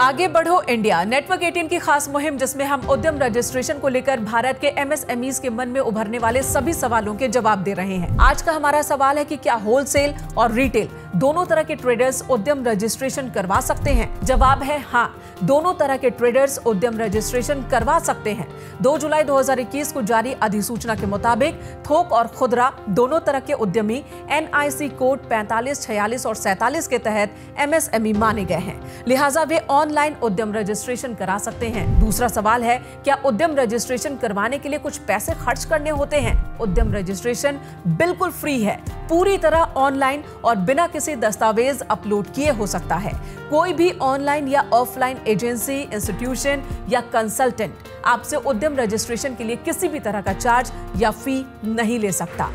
आगे बढ़ो India. Network 18 की खास मुहिम, जिसमें हम उद्यम रजिस्ट्रेशन को लेकर भारत के एमएसएमईज के मन में उभरने वाले सभी सवालों के जवाब दे रहे हैं। आज का हमारा सवाल है कि क्या होलसेल और रिटेल दोनों तरह के ट्रेडर्स उद्यम रजिस्ट्रेशन करवा सकते हैं। जवाब है हाँ दोनों तरह के ट्रेडर्स उद्यम रजिस्ट्रेशन करवा सकते हैं। 2 जुलाई 2021 को जारी अधिसूचना के मुताबिक थोक और खुदरा दोनों तरह के उद्यमी एनआईसी कोड 45, 46 और 47 के तहत एमएसएमई माने गए हैं। लिहाजा वे ऑनलाइन उद्यम रजिस्ट्रेशन करा सकते हैं। दूसरा सवाल है क्या उद्यम रजिस्ट्रेशन करवाने के लिए कुछ पैसे खर्च करने होते हैं? उद्यम रजिस्ट्रेशन बिल्कुल फ्री है। पूरी तरह ऑनलाइन और बिना किसी दस्तावेज़ अपलोड किए हो सकता है। कोई भी ऑनलाइन या ऑफलाइन एजेंसी, इंस्टीट्यूशन या कंसल्टेंट आपसे उद्यम रजिस्ट्रेशन के लिए किसी भी तरह का चार्ज या फ़ी नहीं ले सकता।